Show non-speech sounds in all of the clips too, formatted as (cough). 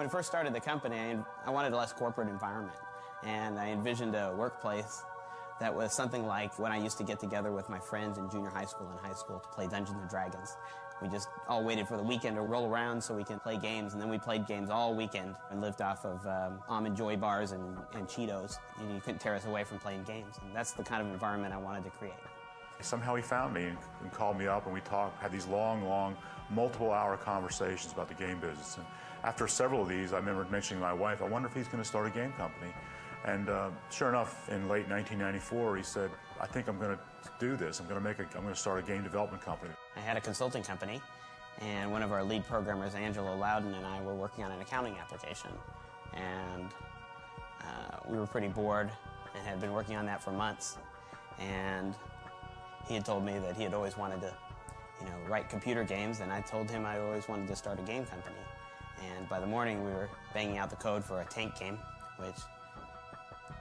When I first started the company, I wanted a less corporate environment, and I envisioned a workplace that was something like when I used to get together with my friends in junior high school and high school to play Dungeons and Dragons. We just all waited for the weekend to roll around so we can play games, and then we played games all weekend and lived off of um, almond joy bars and, and Cheetos. You, you couldn't tear us away from playing games, and that's the kind of environment I wanted to create. Somehow he found me and called me up, and we talked, had these long, long, multiple hour conversations about the game business. And after several of these, I remember mentioning to my wife, I wonder if he's going to start a game company. And uh, sure enough, in late 1994, he said, I think I'm going to do this. I'm going to make a, I'm going to start a game development company. I had a consulting company, and one of our lead programmers, Angelo Laudon, and I were working on an accounting application. And uh, we were pretty bored and had been working on that for months. And he had told me that he had always wanted to, you know, write computer games, and I told him I always wanted to start a game company. And by the morning, we were banging out the code for a tank game, which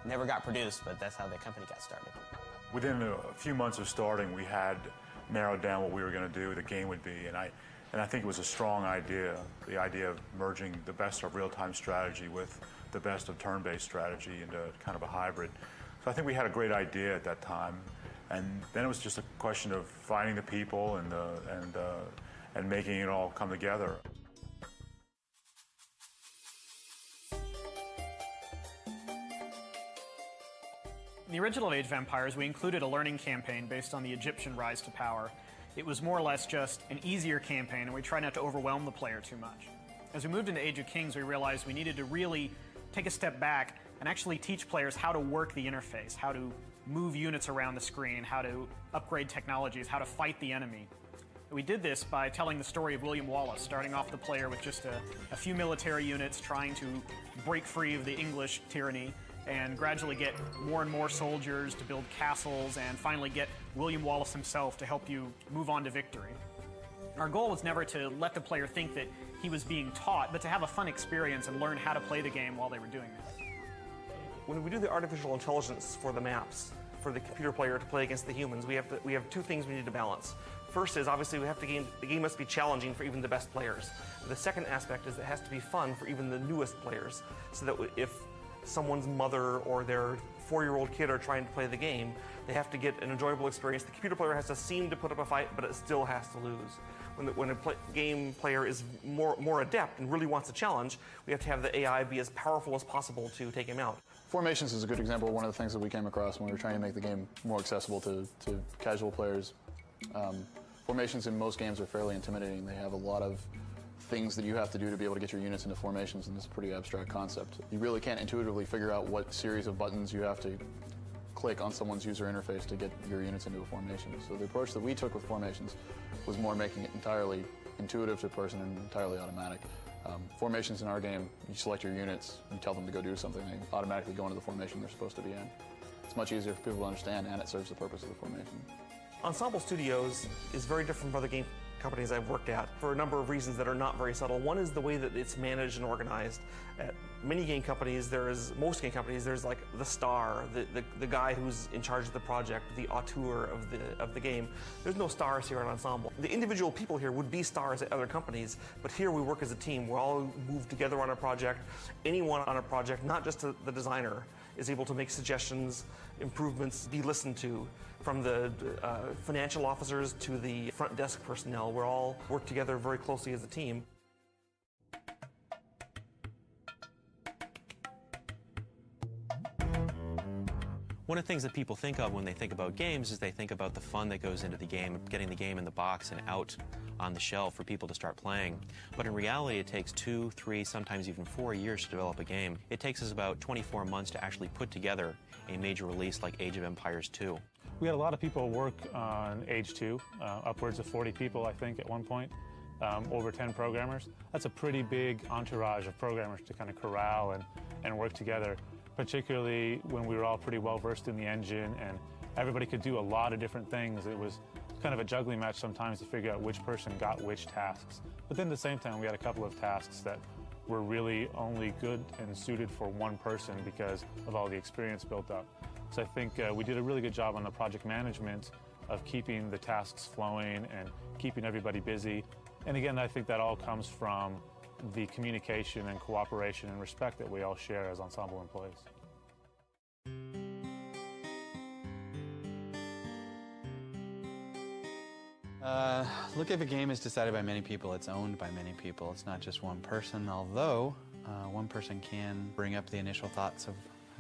never got produced, but that's how the company got started. Within a few months of starting, we had narrowed down what we were going to do, the game would be, and I, and I think it was a strong idea, the idea of merging the best of real-time strategy with the best of turn-based strategy into kind of a hybrid. So I think we had a great idea at that time, and then it was just a question of finding the people and, uh, and, uh, and making it all come together. In the original Age of Empires, we included a learning campaign based on the Egyptian rise to power. It was more or less just an easier campaign, and we tried not to overwhelm the player too much. As we moved into Age of Kings, we realized we needed to really take a step back and actually teach players how to work the interface, how to move units around the screen, how to upgrade technologies, how to fight the enemy. We did this by telling the story of William Wallace, starting off the player with just a, a few military units trying to break free of the English tyranny and gradually get more and more soldiers to build castles and finally get William Wallace himself to help you move on to victory. Our goal was never to let the player think that he was being taught, but to have a fun experience and learn how to play the game while they were doing it. When we do the artificial intelligence for the maps, for the computer player to play against the humans, we have to, we have two things we need to balance. First is obviously we have to game the game must be challenging for even the best players. The second aspect is it has to be fun for even the newest players, so that if someone's mother or their four-year-old kid are trying to play the game, they have to get an enjoyable experience. The computer player has to seem to put up a fight, but it still has to lose. When, the, when a play, game player is more, more adept and really wants a challenge, we have to have the AI be as powerful as possible to take him out. Formations is a good example of one of the things that we came across when we were trying to make the game more accessible to, to casual players. Um, formations in most games are fairly intimidating. They have a lot of things that you have to do to be able to get your units into formations, and it's a pretty abstract concept. You really can't intuitively figure out what series of buttons you have to click on someone's user interface to get your units into a formation. So the approach that we took with formations was more making it entirely intuitive to a person and entirely automatic. Um, formations in our game, you select your units, you tell them to go do something, they automatically go into the formation they're supposed to be in. It's much easier for people to understand, and it serves the purpose of the formation. Ensemble Studios is very different from other game companies I've worked at for a number of reasons that are not very subtle. One is the way that it's managed and organized. At many game companies, there is, most game companies, there's like the star, the, the, the guy who's in charge of the project, the auteur of the, of the game. There's no stars here at Ensemble. The individual people here would be stars at other companies, but here we work as a team. We all move together on a project. Anyone on a project, not just the designer, is able to make suggestions, improvements, be listened to from the uh, financial officers to the front desk personnel. We're all work together very closely as a team. One of the things that people think of when they think about games is they think about the fun that goes into the game, getting the game in the box and out on the shelf for people to start playing. But in reality, it takes two, three, sometimes even four years to develop a game. It takes us about 24 months to actually put together a major release like Age of Empires 2. We had a lot of people work on Age 2, uh, upwards of 40 people, I think, at one point. Um, over 10 programmers. That's a pretty big entourage of programmers to kind of corral and, and work together particularly when we were all pretty well versed in the engine and everybody could do a lot of different things. It was kind of a juggling match sometimes to figure out which person got which tasks. But then at the same time, we had a couple of tasks that were really only good and suited for one person because of all the experience built up. So I think uh, we did a really good job on the project management of keeping the tasks flowing and keeping everybody busy. And again, I think that all comes from the communication and cooperation and respect that we all share as ensemble employees. Uh, look, if a game is decided by many people, it's owned by many people. It's not just one person, although uh, one person can bring up the initial thoughts of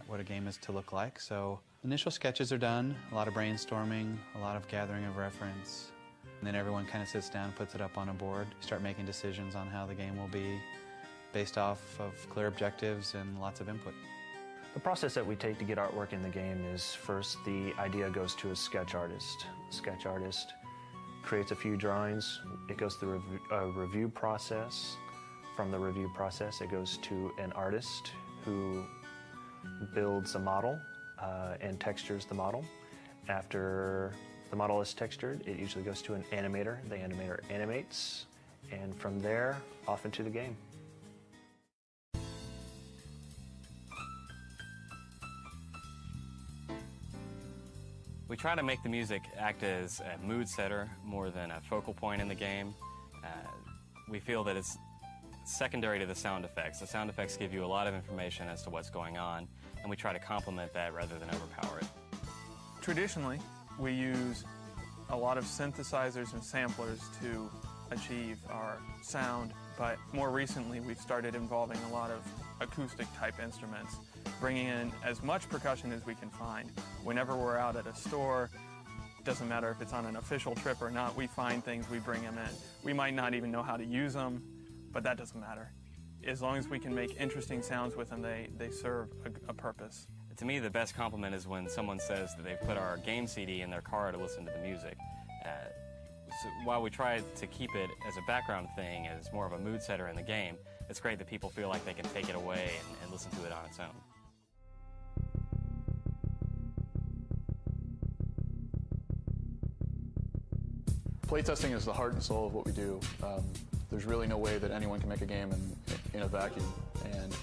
what a game is to look like. So, initial sketches are done, a lot of brainstorming, a lot of gathering of reference. And then everyone kind of sits down, puts it up on a board, start making decisions on how the game will be based off of clear objectives and lots of input. The process that we take to get artwork in the game is first the idea goes to a sketch artist. Sketch artist creates a few drawings. It goes through a review process. From the review process, it goes to an artist who builds a model uh, and textures the model. After the model is textured, it usually goes to an animator. The animator animates, and from there, off into the game. We try to make the music act as a mood setter more than a focal point in the game. Uh, we feel that it's secondary to the sound effects. The sound effects give you a lot of information as to what's going on, and we try to complement that rather than overpower it. Traditionally, we use a lot of synthesizers and samplers to achieve our sound, but more recently we've started involving a lot of acoustic type instruments, bringing in as much percussion as we can find. Whenever we're out at a store, doesn't matter if it's on an official trip or not, we find things, we bring them in. We might not even know how to use them, but that doesn't matter. As long as we can make interesting sounds with them, they, they serve a, a purpose. To me, the best compliment is when someone says that they've put our game CD in their car to listen to the music. Uh, so while we try to keep it as a background thing, as more of a mood setter in the game, it's great that people feel like they can take it away and, and listen to it on its own. Playtesting is the heart and soul of what we do. Um, there's really no way that anyone can make a game in, in a vacuum. And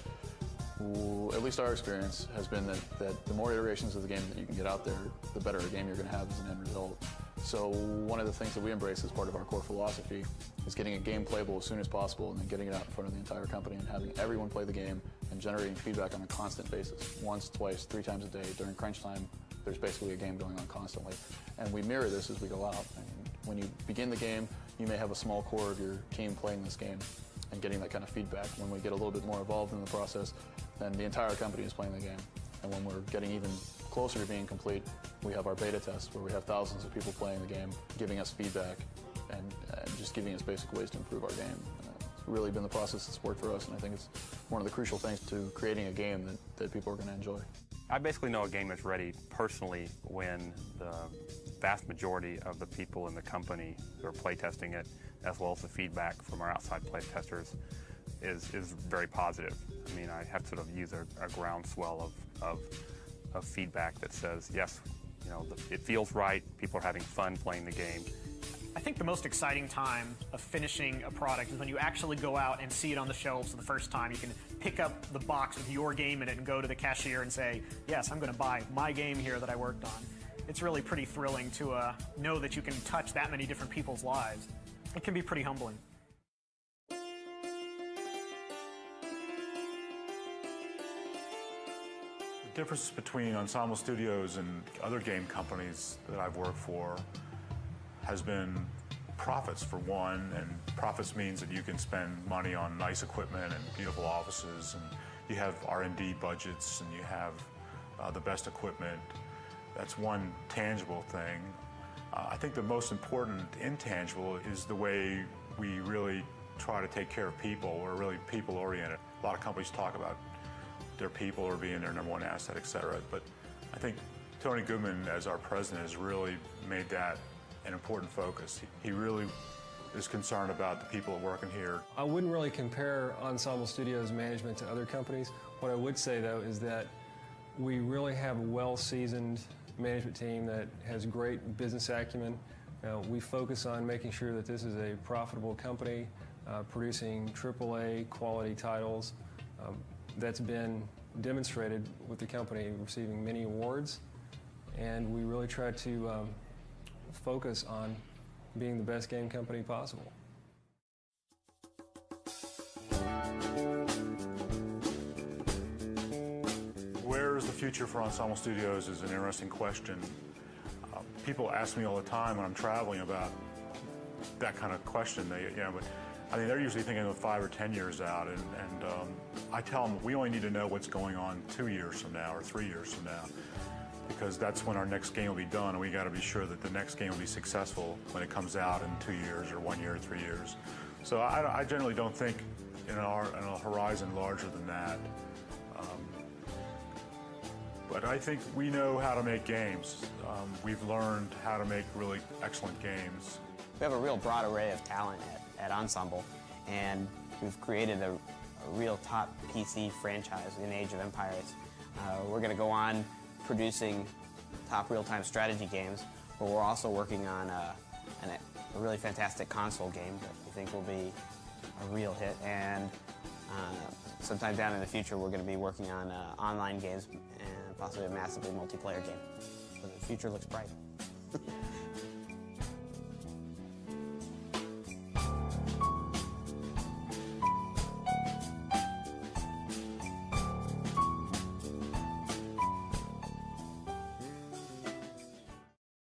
at least our experience has been that, that the more iterations of the game that you can get out there, the better a game you're going to have as an end result. So one of the things that we embrace as part of our core philosophy is getting a game playable as soon as possible and then getting it out in front of the entire company and having everyone play the game and generating feedback on a constant basis. Once, twice, three times a day during crunch time, there's basically a game going on constantly. And we mirror this as we go out. when you begin the game, you may have a small core of your team playing this game and getting that kind of feedback. When we get a little bit more involved in the process, then the entire company is playing the game. And when we're getting even closer to being complete, we have our beta test where we have thousands of people playing the game, giving us feedback, and, and just giving us basic ways to improve our game. Uh, it's really been the process that's worked for us, and I think it's one of the crucial things to creating a game that, that people are going to enjoy. I basically know a game is ready personally when the vast majority of the people in the company who are playtesting it, as well as the feedback from our outside playtesters, is, is very positive. I mean, I have to sort of use a, a groundswell of, of, of, feedback that says, yes, you know, the, it feels right, people are having fun playing the game. I think the most exciting time of finishing a product is when you actually go out and see it on the shelves for the first time. You can pick up the box with your game in it and go to the cashier and say, yes, I'm going to buy my game here that I worked on. It's really pretty thrilling to uh, know that you can touch that many different people's lives. It can be pretty humbling. The difference between Ensemble Studios and other game companies that I've worked for has been profits for one, and profits means that you can spend money on nice equipment and beautiful offices, and you have R&D budgets, and you have uh, the best equipment. That's one tangible thing. Uh, I think the most important intangible is the way we really try to take care of people. We're really people-oriented. A lot of companies talk about their people or being their number one asset, et cetera. But I think Tony Goodman, as our president, has really made that an important focus. He really is concerned about the people working here. I wouldn't really compare Ensemble Studios management to other companies. What I would say, though, is that we really have a well-seasoned management team that has great business acumen. Uh, we focus on making sure that this is a profitable company, uh, producing AAA quality titles. Um, that's been demonstrated with the company receiving many awards, and we really try to um, focus on being the best game company possible. Where is the future for Ensemble Studios is an interesting question. Uh, people ask me all the time when I'm traveling about that kind of question. They, you know, but I mean, they're usually thinking of five or ten years out, and, and um, I tell them we only need to know what's going on two years from now or three years from now because that's when our next game will be done, and we got to be sure that the next game will be successful when it comes out in two years or one year or three years. So I, I generally don't think in, our, in a horizon larger than that. Um, but I think we know how to make games. Um, we've learned how to make really excellent games. We have a real broad array of talent at, at Ensemble, and we've created a, a real top PC franchise in Age of Empires. Uh, we're going to go on producing top real-time strategy games, but we're also working on a, an, a really fantastic console game that we think will be a real hit. And uh, sometime down in the future, we're going to be working on uh, online games and possibly a massively multiplayer game. The future looks bright. (laughs)